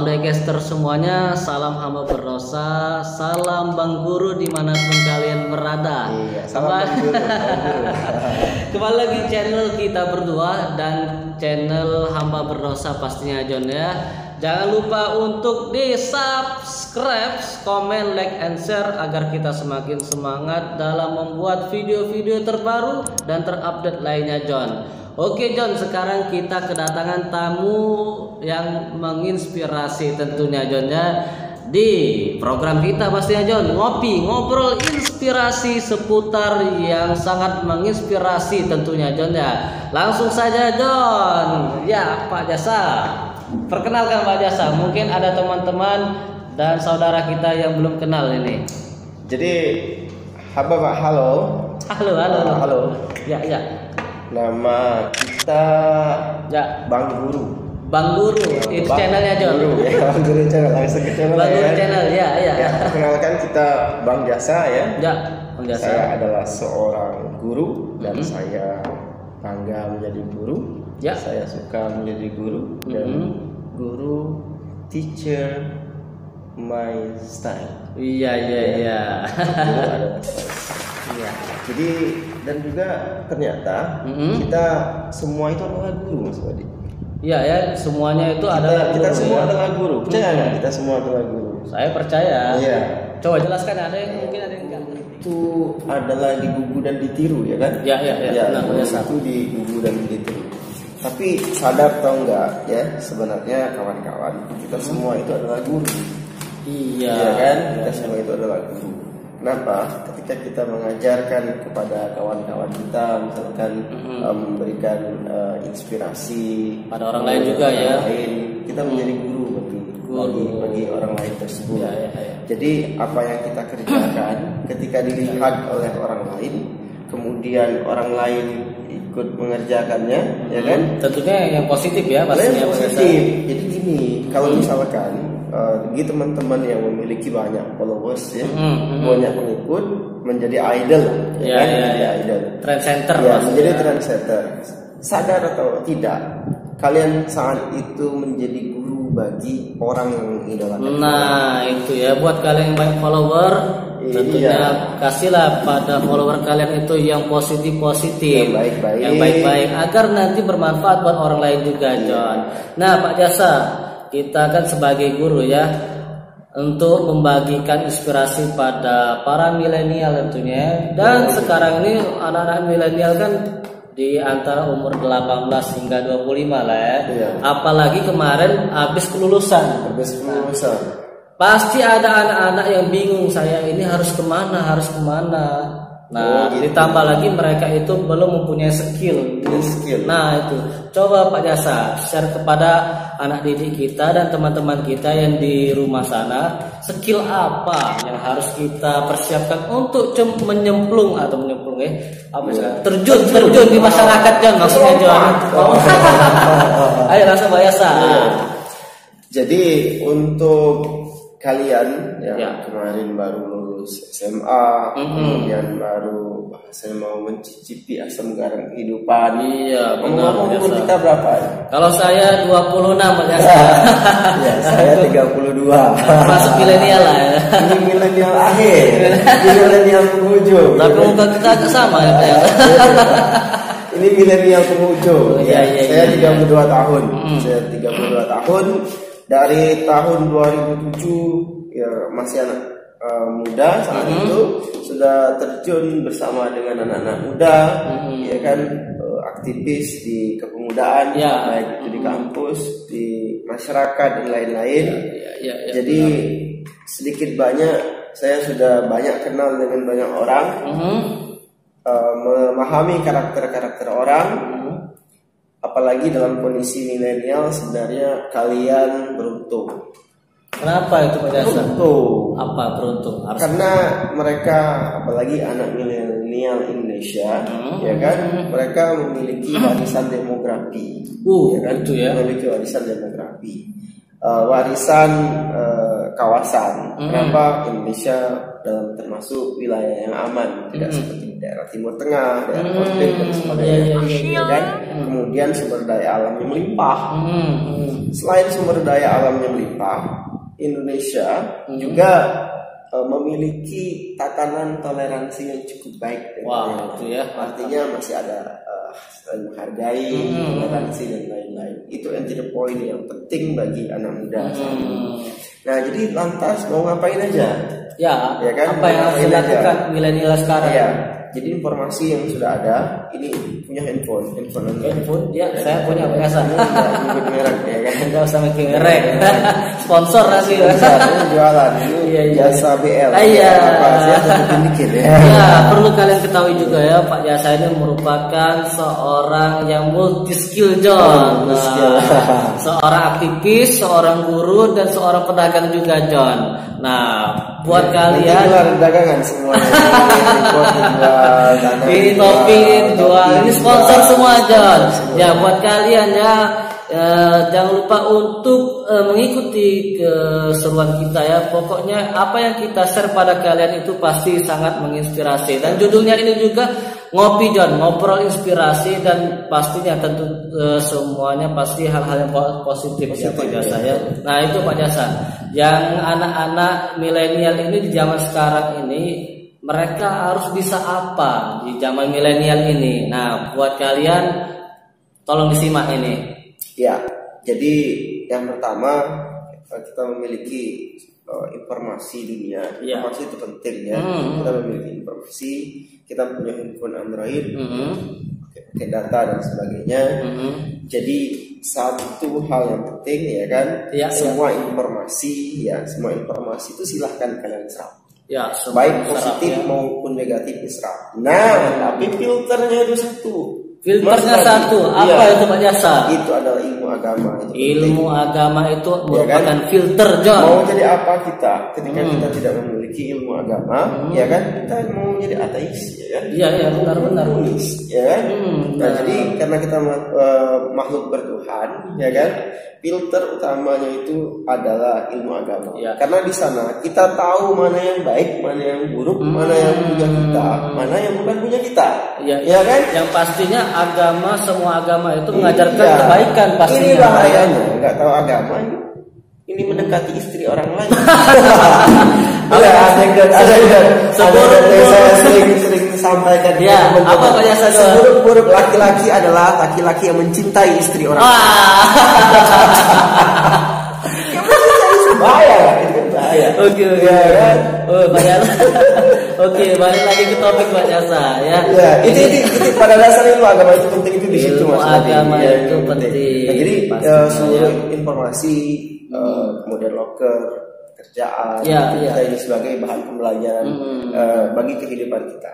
Salam Decaster semuanya Salam hamba berdosa Salam Bang Guru di mana pun kalian berada Iya, salam Kembali- Bang Guru. Kembali lagi channel kita berdua Dan channel hamba berdosa pastinya John ya Jangan lupa untuk di subscribe, komen, like, and share Agar kita semakin semangat dalam membuat video-video terbaru dan terupdate lainnya John. Oke John, sekarang kita kedatangan tamu yang menginspirasi tentunya John ya. Di program kita pastinya John ngopi ngobrol inspirasi seputar yang sangat menginspirasi tentunya John ya. Langsung saja John. Ya Pak Jasa perkenalkan Pak Jasa mungkin ada teman-teman dan saudara kita yang belum kenal ini Jadi, haba Pak, halo. halo halo Ah, halo. ya ya Nama kita ya Bang Guru. Bang Guru itu Bang channelnya John Guru, ya, Bang Guru channel langsung ke channel. Bang ya. Guru channel ya ya Ya, perkenalkan kita Bang Jasa ya. ya Bang Jasa Saya adalah seorang guru dan Mhm. saya bangga menjadi guru. Ya. Saya suka menjadi guru dan Mhm. guru teacher my style. iya iya iya style. iya Jadi dan juga ternyata Mhm. kita semua itu adalah guru Mas Wadi. Iya ya, semuanya itu Kita, adalah kita guru, semua ya. adalah guru. Percaya nggak? Kita semua adalah guru. Saya percaya. Iya. Coba jelaskan ada yang mungkin ada yang enggak. Itu adalah digugu dan ditiru ya kan? Ya, ya, ya, benar, guru biasa. itu digugu dan ditiru. Tapi sadar atau enggak ya sebenarnya kawan-kawan kita semua itu adalah guru. Iya. ya kan? Kita semua itu adalah guru. Kenapa? Ketika kita mengajarkan kepada kawan-kawan kita, misalkan Mhm. eh, memberikan eh, inspirasi Pada orang lain juga orang ya. lain, kita menjadi guru bagi Guru. bagi, bagi orang lain tersebut. Ya, ya, ya. Jadi apa yang kita kerjakan ketika dilihat oleh orang lain, kemudian orang lain ikut mengerjakannya, ya kan? Tentunya yang positif ya Kalau pastinya yang positif. Jadi gini, kalau misalkan eh, bagi teman-teman yang memiliki banyak followers ya, Hmm, hmm. banyak pengikut, menjadi idol, ya, Ya, kan? ya, menjadi ya. idol. Trend center Ya, menjadi trendsetter. Sadar atau tidak, kalian saat itu menjadi guru bagi orang yang idolakan. Nah itu ya buat kalian yang banyak follower Iya. tentunya kasihlah pada follower kalian itu yang positif positif Yang baik-baik. yang baik-baik agar nanti bermanfaat buat orang lain juga Iya. John. Nah Pak Jasa kita kan sebagai guru ya untuk membagikan inspirasi pada para milenial tentunya dan sekarang ini anak-anak milenial kan di antara umur 18 hingga 25 lah ya. Iya. Apalagi kemarin habis kelulusan. Habis kelulusan. Pasti ada anak-anak yang bingung saya ini harus ke mana harus ke mana. Nah Oh, gitu. ditambah lagi mereka itu belum mempunyai skill. Skill. Nah itu coba Pak Jasa share kepada anak didik kita dan teman-teman kita yang di rumah sana skill apa yang harus kita persiapkan untuk menyemplung atau menyemplung ya apa sih? terjun terjun di masyarakat John maksudnya. Oh. Ayo langsung Pak Jasa. Iya. Jadi untuk kalian yang Ya. kemarin baru lulus SMA, Mhm. kemudian baru saya mau mencicipi asam garam kehidupan. Iya benar umur Jasa. kita berapa ya? Kalau saya 26 Pak Jasa. ya, saya 32. Masuk milenial lah ya. Ini milenial akhir, ini milenial penghujung. Tapi muka kita agak sama ya ya. Ini milenial penghujung. Oh, iya, iya, saya iya, 32 tahun. Mm. Saya 32 tahun dari tahun 2007 ya masih anak eh, muda saat Mm. itu sudah terjun bersama dengan anak-anak muda Mm. ya kan eh, aktivis di kepemudaan Ya. baik itu di kampus, di masyarakat dan lain-lain. Iya, iya, iya. Jadi sedikit banyak saya sudah banyak kenal dengan banyak orang Mhm. eh, memahami karakter-karakter orang Mhm. Apalagi dalam kondisi milenial sebenarnya kalian beruntung Kenapa itu Pak Jasa? beruntung Apa beruntung? Harus karena mereka apalagi anak milenial Indonesia Hmm. ya kan mereka memiliki warisan demografi Uh, ya kan itu ya. memiliki warisan demografi Eh, warisan eh, kawasan Hmm. kenapa Indonesia dalam termasuk wilayah yang aman, tidak Hmm. seperti daerah Timur Tengah, daerah Hmm. konflik dan sebagainya. Iya, iya, iya, Ya kan? Kemudian sumber daya alam yang melimpah. Hmm. Selain sumber daya alam yang melimpah, Indonesia Hmm. juga eh, memiliki tatanan toleransi yang cukup baik. Wah, itu ya. Artinya masih ada eh, saling menghargai, Hmm. toleransi dan lain-lain. Itu yang jadi poin yang penting bagi anak muda. saat ini. Hmm. Nah, jadi lantas mau ngapain aja? Ya, Ya kan? apa yang harus dilakukan milenial sekarang? Iya. Jadi informasi yang sudah ada, ini punya handphone, handphone Android. Handphone, ya saya punya biasa. Nggak merek ya kan? Enggak usah mikir merek. Sponsor nanti. Jualan, ini Iya, iya. jasa BL. Ah, iya. Dikit ya. Ya, perlu kalian ketahui juga ya, Pak Jasa ini merupakan seorang yang multi skill John. Nah, seorang aktivis, seorang guru dan seorang pedagang juga John. Nah, buat Iya, Nanti kalian jual dagangan semuanya. Ini buat jual, ini sponsor semua John. Semua. Ya buat kalian ya eh, jangan lupa untuk eh, mengikuti keseruan kita ya. Pokoknya apa yang kita share pada kalian itu pasti sangat menginspirasi. Dan judulnya ini juga ngopi John, ngobrol inspirasi dan pastinya tentu eh, semuanya pasti hal-hal yang po- positif, ya Pak Positif, Jasa ya. Nah itu Pak Jasa, yang anak-anak milenial ini di zaman sekarang ini mereka harus bisa apa di zaman milenial ini. Nah buat kalian tolong disimak ini. Ya, jadi yang pertama eh, kita memiliki eh, informasi dunia. Ya. Informasi itu penting ya. Hmm. Kita memiliki informasi, kita punya handphone Android, Mhm, pakai data dan sebagainya. mhm. Jadi satu hal yang penting ya kan, Ya, semua informasi ya, semua informasi itu silahkan kalian serap. Ya, Baik serap positif ya. maupun negatif diserap. Nah, tapi filternya itu satu. Filternya Mas satu, apa iya, itu Pak Jasa? Itu adalah ilmu agama. Itu penting. Ilmu agama itu Ya merupakan kan? filter John. Mau jadi apa kita ketika Hmm. kita tidak memiliki ilmu agama, ya kan? Kita mau jadi ateis, ya kan? Iya, iya, benar-benar. Ya kan? Hmm, Nah, nah. jadi karena kita eh, makhluk bertuhan, ya kan? Filter utamanya itu adalah ilmu agama. Ya. Karena di sana kita tahu mana yang baik, mana yang buruk, Hmm. mana yang punya kita, mana yang bukan punya kita. Iya, ya kan? Yang pastinya agama semua agama itu mengajarkan Iya. kebaikan pastinya. Ini bahayanya, nggak tahu agama ini. Mendekati istri orang lain. Ada ada yang ada yang Seburuk- yang saya sering-sering sampaikan. di Ya, apa Pak Yasa, Dok? Seburuk-buruk laki-laki adalah laki-laki yang mencintai istri orang. Ah. Ya, itu bahaya, itu bahaya. Oke oke. Ya, kan? Oh banyak. oke balik lagi ke topik Pak Jasa ya. Ya, itu, itu, itu pada dasarnya ilmu agama itu penting itu di situ Mas agama Ya, itu penting, Nah, jadi eh, seluruh ya. informasi eh, kemudian loker kerjaan Ya, itu ya. kita ini sebagai bahan pembelajaran Hmm. eh, bagi kehidupan kita.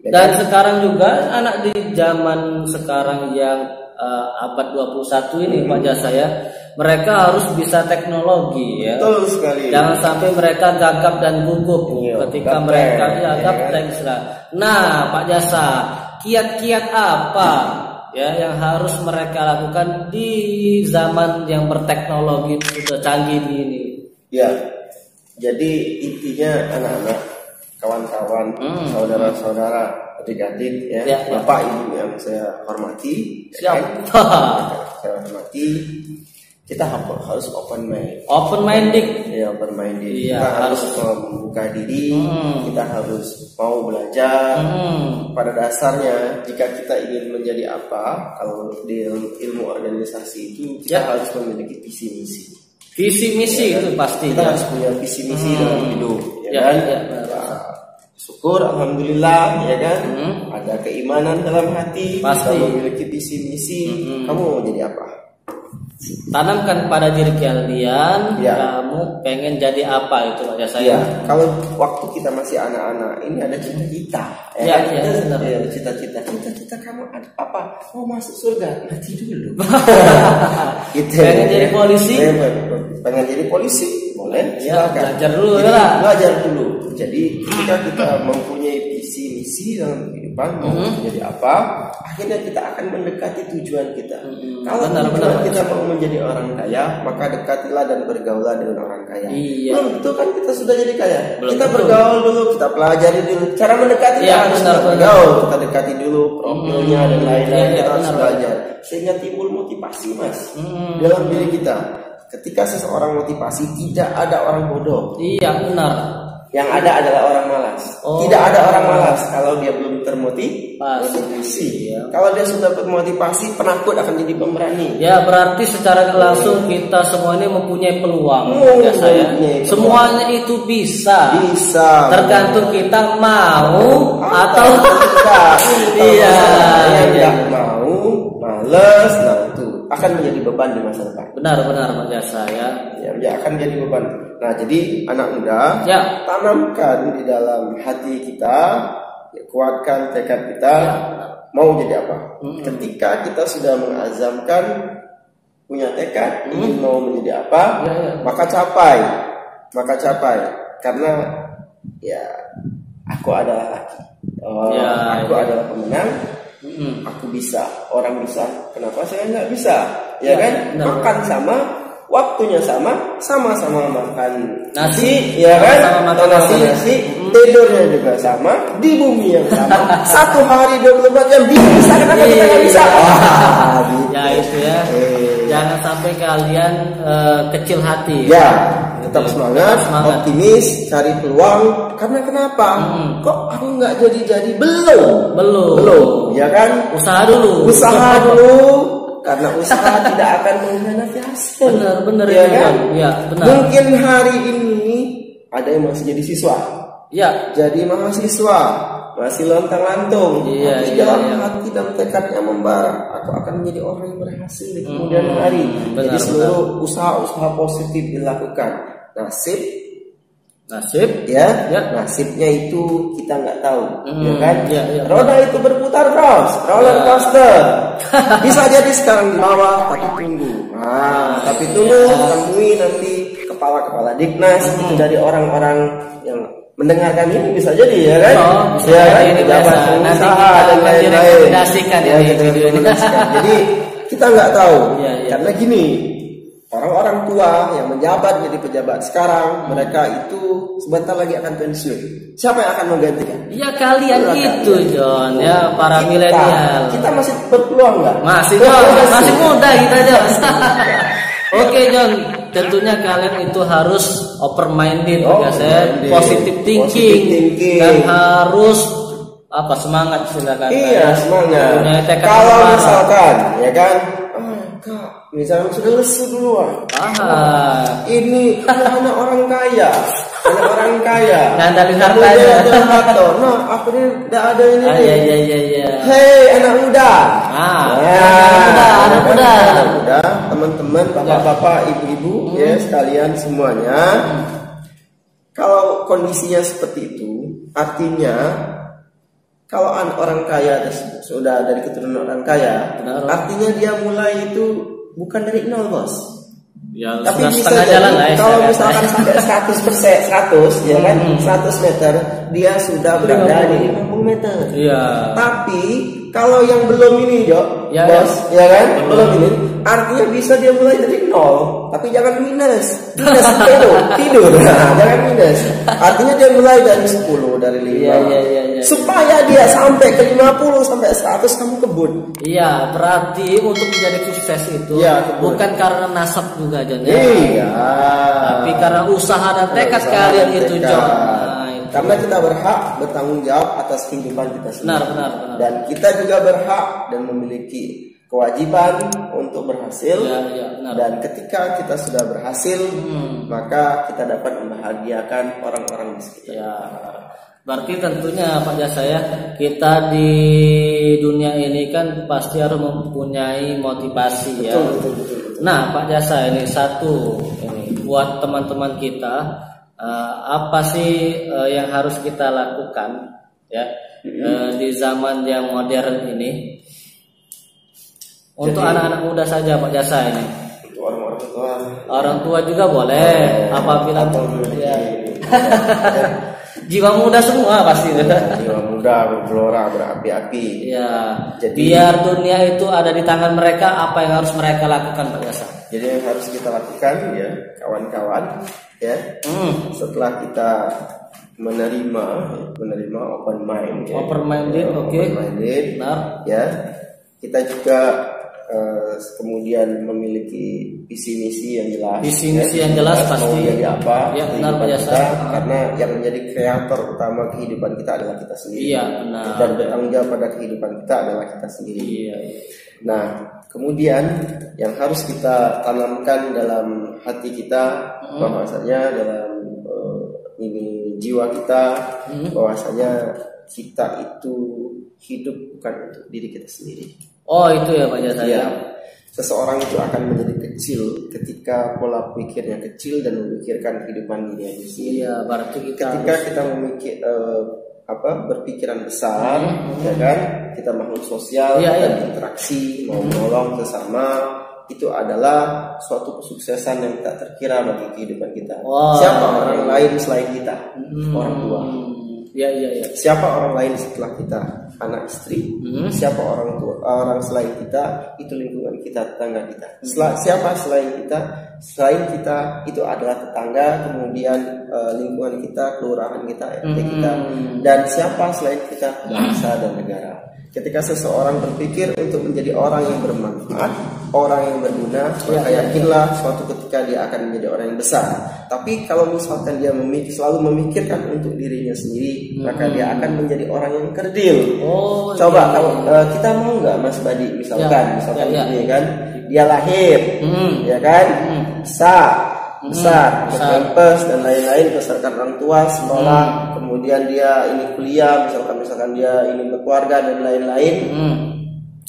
Ya Dan kan? sekarang juga anak di zaman sekarang yang eh, abad 21 ini Pak Jasa ya, mereka harus bisa teknologi ya. betul sekali. Jangan sampai mereka gagap dan gugup Iya, ketika mereka ya ya gaptek kan? istilah. Nah, Pak Jasa, kiat-kiat apa ya yang harus mereka lakukan di zaman yang berteknologi sudah canggih ini? Ya, jadi intinya anak-anak, kawan-kawan, Hmm. saudara-saudara, adik-adik, ya, Ya, ya. bapak ibu yang saya hormati, ya Siap. kan? saya hormati, kita ha- harus open mind. Open minded. Ya, open minded. Iya, kita harus harus. membuka diri, Hmm. kita harus mau belajar. Hmm. Pada dasarnya, jika kita ingin menjadi apa, kalau di ilmu organisasi itu kita Ya. harus memiliki visi misi. Visi misi Ya itu kan? pasti. kita harus punya visi misi Hmm. dalam hidup ya, Ya, kan ya. Ya, syukur alhamdulillah ya kan Hmm. ada keimanan dalam hati Pasti. kita memiliki visi misi Hmm. kamu mau jadi apa Tanamkan pada diri kalian, Ya. kamu pengen jadi apa itu aja saya. ya kalau waktu kita masih anak-anak ini ada cita-cita Ya, kan? ya, benar. Ya, cita-cita cita-cita kamu ada apa mau masuk surga nanti dulu gitu Pengen jadi polisi? pengen, pengen jadi polisi boleh Ya, silakan belajar dulu Jadi, lah. belajar dulu jadi ketika kita mempunyai visi misi dalam kehidupan mau menjadi apa akhirnya kita akan mendekati tujuan kita Mm-mm. kalau Benar, tujuan benar. kita mau menjadi orang kaya maka dekatilah dan bergaulah dengan orang kaya Iya. belum tentu kan kita sudah jadi kaya Belum kita tentu. bergaul dulu kita pelajari dulu cara mendekati Iya, harus benar, kita benar. bergaul kita dekati dulu profilnya Mm-mm. dan lain-lain iya, kita harus belajar sehingga timbul motivasi mas Mm-mm. dalam diri kita ketika seseorang motivasi tidak ada orang bodoh Iya benar. Yang ada adalah orang malas. Oh. Tidak ada orang malas kalau dia belum termotivasi. Iya. Kalau dia sudah termotivasi, penakut akan jadi pemberani. Ya berarti secara langsung kita semua ini mempunyai peluang Oh, ya saya. mempunyai peluang. Semuanya itu bisa. Bisa. Tergantung kita mau atau tidak. Iya, Yang iya. nggak mau, males, nah itu akan menjadi beban di masa depan. benar-benar Pak Jasa ya. Ya, dia akan jadi beban. Nah, jadi anak muda, Ya. tanamkan di dalam hati kita, ya, kuatkan tekad kita, mau jadi apa. Ketika kita sudah mengazamkan punya tekad ingin mau menjadi apa, Ya, ya. maka capai, maka capai. Karena ya aku adalah laki, Oh, Ya, aku ya. adalah pemenang. Mm-mm. Aku bisa, orang bisa. Kenapa saya nggak bisa? Ya, Ya, kan? benar. Makan sama, waktunya sama, sama-sama makan Nasi, ya kan? sama-sama makan nasi, nasi. nasi, tidurnya juga sama, di bumi yang sama. Satu hari 24 jam bisa, kenapa kita nggak bisa? Wah, gitu. Ya itu ya. Eh. Jangan sampai kalian eh, kecil hati. Ya, tetap semangat, semangat. optimis, cari peluang. Karena kenapa? Kok aku nggak jadi-jadi? Belum. Belum. Belum, ya kan? Usaha dulu. Usaha dulu, karena usaha tidak akan mengkhianati hasil. Benar, benar ya itu, kan? Ya, benar. Mungkin hari ini ada yang masih jadi siswa, Ya. jadi mahasiswa, masih lontang-lantung, Iya, tapi iya, dalam iya. hati dan tekadnya membara, aku akan menjadi orang yang berhasil di kemudian hari. Hmm, benar, jadi seluruh usaha-usaha positif dilakukan. Nasib Nasib. ya, Ya. nasibnya itu kita nggak tahu, Hmm, ya kan? iya, iya. Roda itu berputar terus, roller Ya. coaster. Bisa jadi sekarang di bawah, tapi tunggu. Nah, tapi tunggu Ya. temui nanti kepala-kepala Diknas Hmm. itu dari orang-orang yang mendengarkan ini bisa jadi ya kan? Oh, bisa ya kan? ini Pejabat pengusaha dan lain-lain. Ya, rekomendasikan. Jadi kita nggak tahu Iya, iya. karena gini orang-orang tua yang menjabat jadi pejabat sekarang mereka itu sebentar lagi akan pensiun siapa yang akan menggantikan Ya kalian itu kalian. John ya para Kita- milenial. kita masih berpeluang nggak Masih John, masih muda kita John. Oke John, tentunya kalian itu harus open minded Oh, ya saya, positive thinking, Positive thinking. dan harus apa semangat silakan. iya semangat kalau misalkan ya kan kak misalnya sudah lesu duluan Ah, ini anak-anak orang kaya. Anak orang kaya. Ngandalin hartanya. harta. Nah aku ini tidak ada ini. Ah, iya iya iya iya. Hei anak muda. Ah, Ya, anak muda, anak muda. anak muda, teman-teman, bapak-bapak, ibu-ibu, ya sekalian semuanya. Kalau kondisinya seperti itu, artinya kalau an- orang kaya sudah dari keturunan orang kaya, Benar. artinya dia mulai itu bukan dari nol bos. Ya Tapi sudah bisa setengah jadi jalan lah ya. kalau saya misalkan kata. sampai 100 persen, 100 ya kan, Hmm. 100 meter, dia sudah berada di 50 meter. Iya. Tapi kalau yang belum ini, Jo, Ya, bos, ya, kan? Belum. Belum ini, artinya bisa dia mulai dari nol, tapi jangan minus. Minus tidur, tidur. Nah, jangan minus. Artinya dia mulai dari 10, dari 5. Iya, iya, iya, iya. Supaya dia sampai ke 50 sampai 100 kamu kebun. Iya, berarti untuk menjadi sukses itu betul. bukan karena nasab juga John ya. Iya. Tapi karena usaha dan tekad Usaha kalian dan itu. John. Nah, itu. Karena kita berhak bertanggung jawab atas kehidupan kita sendiri. Benar, benar, benar. Dan kita juga berhak dan memiliki kewajiban untuk berhasil. Iya, iya, benar. Dan ketika kita sudah berhasil, Hmm. maka kita dapat membahagiakan orang-orang di sekitar. Ya, berarti tentunya Pak Jasa ya, kita di dunia ini kan pasti harus mempunyai motivasi ya. Betul, betul, betul, betul. Nah, Pak Jasa ini satu ini buat teman-teman kita eh, apa sih eh, yang harus kita lakukan ya eh, di zaman yang modern ini untuk anak-anak muda saja Pak Jasa ini. Untuk orang-orang tua. Orang tua juga boleh apabila Atau memiliki ya. jiwa muda semua pasti. jiwa muda mudah bergelora berapi-api. Ya. Jadi- Biar dunia itu ada di tangan mereka, apa yang harus mereka lakukan Pak Jasa? Jadi yang harus kita lakukan ya kawan-kawan ya Hmm. setelah kita menerima menerima open mind ya. Open minded, oke. Open minded Benar. ya kita juga eh, kemudian memiliki visi misi yang jelas Visi ya. misi yang jelas pasti. mau jadi apa Ya, benar, kita, karena yang menjadi kreator utama kehidupan kita adalah kita sendiri Iya, benar. dan bertanggung jawab pada kehidupan kita adalah kita sendiri Iya. iya. Nah, kemudian yang harus kita tanamkan dalam hati kita, Hmm. bahwasanya dalam eh, ini jiwa kita, Hmm. bahwasanya kita itu hidup bukan untuk diri kita sendiri. Oh itu ya Pak Jasa ya. Iya. Seseorang itu akan menjadi kecil ketika pola pikirnya kecil dan memikirkan kehidupan dirinya sendiri. Iya, berarti kita Ketika kita memikir eh, apa berpikiran besar, ya kan, kita makhluk sosial, Hmm. Iya, kita iya. berinteraksi, mau menolong sesama, itu adalah suatu kesuksesan yang tak terkira bagi kehidupan kita. Wah. Siapa orang lain selain kita? Hmm. Orang tua. Iya iya iya. Siapa orang lain setelah kita? Anak istri. Hmm. Siapa orang tua? Orang selain kita itu lingkungan kita, tetangga kita. Sela- siapa selain kita? Selain kita itu adalah tetangga, kemudian eh, lingkungan kita, kelurahan kita, RT kita, Hmm. dan siapa selain kita? Bangsa dan negara. Ketika seseorang berpikir untuk menjadi orang yang bermanfaat, orang yang berguna, maka yakinlah suatu ketika dia akan menjadi orang yang besar. Tapi kalau misalkan dia memikir, selalu memikirkan untuk dirinya sendiri, maka dia akan menjadi orang yang kerdil. Oh Coba iya. kalau eh, kita mau nggak Mas Badi misalkan, Ya, misalkan ya, ya. ini kan, dia lahir, Hmm. ya kan, besar, besar, besar. berpampers dan lain-lain berdasarkan orang tua, sekolah, kemudian dia ini kuliah, misalkan misalkan dia ini berkeluarga dan lain-lain. Hmm.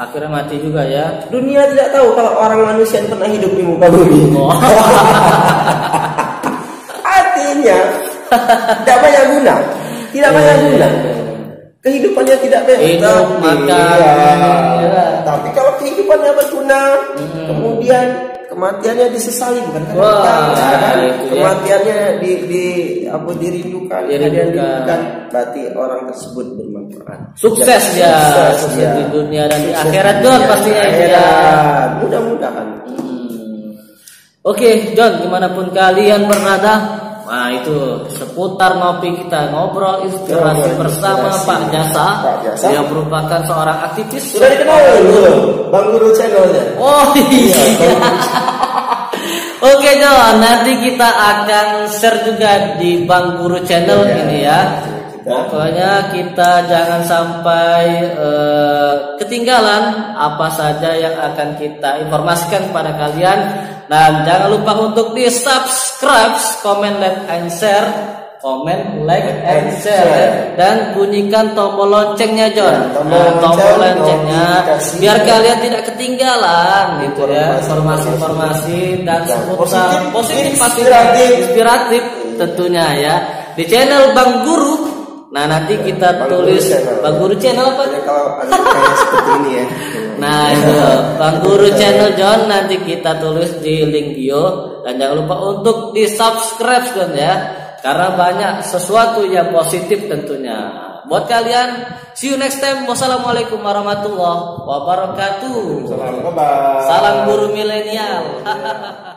Akhirnya mati juga ya. Dunia tidak tahu kalau orang manusia yang pernah hidup di muka bumi. Oh. Artinya tidak banyak guna, tidak banyak guna. Kehidupannya tidak banyak Hidup, Tapi- makan, Iya. ya. Tapi kalau kehidupannya berguna, kemudian kematiannya disesali bukan karena Wah, kita, ya kan? itu ya. kematiannya di, di apa dirindukan, Dirindukan. dirindukan, berarti orang tersebut bermanfaat. Sukses Jadi, ya, sukses, sukses ya. di dunia dan di Sukses akhirat di John dunia, pastinya di itu ya. akhirat. Mudah-mudahan. Hmm. Oke, John, di mana pun kalian berada, nah itu seputar ngopi kita ngobrol inspirasi Ngobrol bersama inspirasi. Pak Jasa, Pak Jasa. yang merupakan seorang aktivis. Sudah dikenal belum? Bang Guru channelnya. Oh iya. Oke John, nanti kita akan share juga di Bang Guru Channel Iya. ini ya. Kita. Pokoknya kita jangan sampai eh, ketinggalan apa saja yang akan kita informasikan kepada kalian dan jangan lupa untuk di subscribe, comment, like, and share, comment, like, and share dan bunyikan tombol loncengnya John. Ya, tombol Nah, tombol lonceng, loncengnya biar kalian tidak ketinggalan gitu ya Informasi- informasi-informasi dan Ya, seputar positif, positif pasti inspiratif. inspiratif tentunya ya di channel Bang Guru. Nah nanti kita Bang Guru tulis Channel. Bang Guru channel apa? Jadi kalau ada kayak seperti ini ya. Nah itu Bang Guru channel John nanti kita tulis di link bio dan jangan lupa untuk di subscribe John ya karena banyak sesuatu yang positif tentunya. Buat kalian, see you next time. Wassalamualaikum warahmatullahi wabarakatuh. Salam. Salam guru milenial.